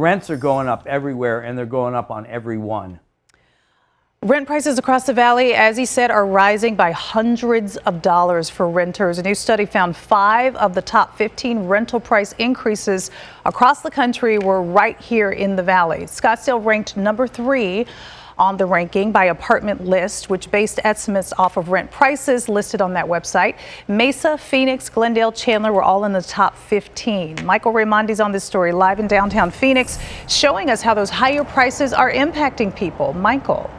Rents are going up everywhere and they're going up on every one. Rent prices across the valley, as he said, are rising by hundreds of dollars for renters. A new study found five of the top 15 rental price increases across the country were right here in the valley. Scottsdale ranked number three on the ranking by apartment list, which based estimates off of rent prices listed on that website. Mesa, Phoenix, Glendale, Chandler were all in the top 15. Michael Raimondi's on this story live in downtown Phoenix, showing us how those higher prices are impacting people. Michael.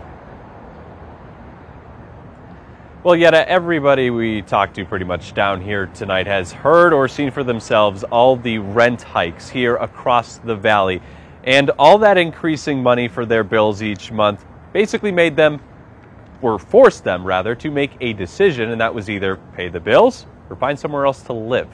Well, Yetta, everybody we talked to pretty much down here tonight has heard or seen for themselves all the rent hikes here across the valley. And all that increasing money for their bills each month basically made them, or forced them rather, to make a decision, and that was either pay the bills or find somewhere else to live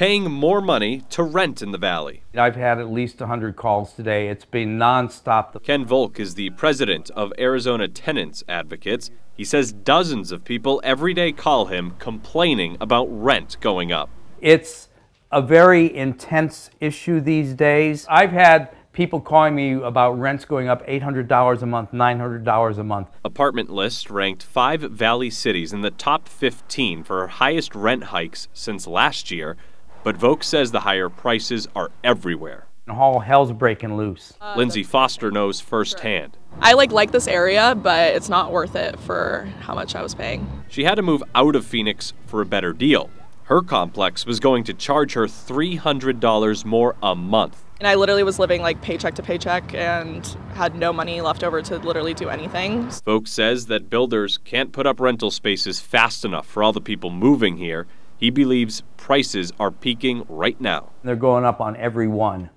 paying more money to rent in the valley. I've had at least 100 calls today. It's been nonstop. Ken Volk is the president of Arizona Tenants Advocates. He says dozens of people every day call him complaining about rent going up. It's a very intense issue these days. I've had people calling me about rents going up $800 a month, $900 a month. Apartment List ranked five Valley cities in the top 15 for highest rent hikes since last year. But Volk says the higher prices are everywhere. All hell's breaking loose. Uh, Lindsay Foster knows firsthand. I like like this area, but it's not worth it for how much I was paying. She had to move out of Phoenix for a better deal. Her complex was going to charge her $300 more a month. And I literally was living like paycheck to paycheck and had no money left over to literally do anything. Volk says that builders can't put up rental spaces fast enough for all the people moving here he believes prices are peaking right now. They're going up on every one.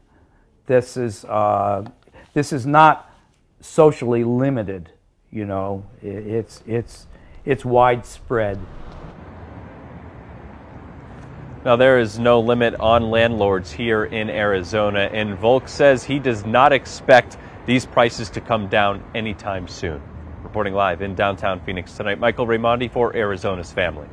This is, uh, this is not socially limited, you know, it's, it's, it's widespread. Now, there is no limit on landlords here in Arizona, and Volk says he does not expect these prices to come down anytime soon. Reporting live in downtown Phoenix tonight, Michael Raimondi for Arizona's Family.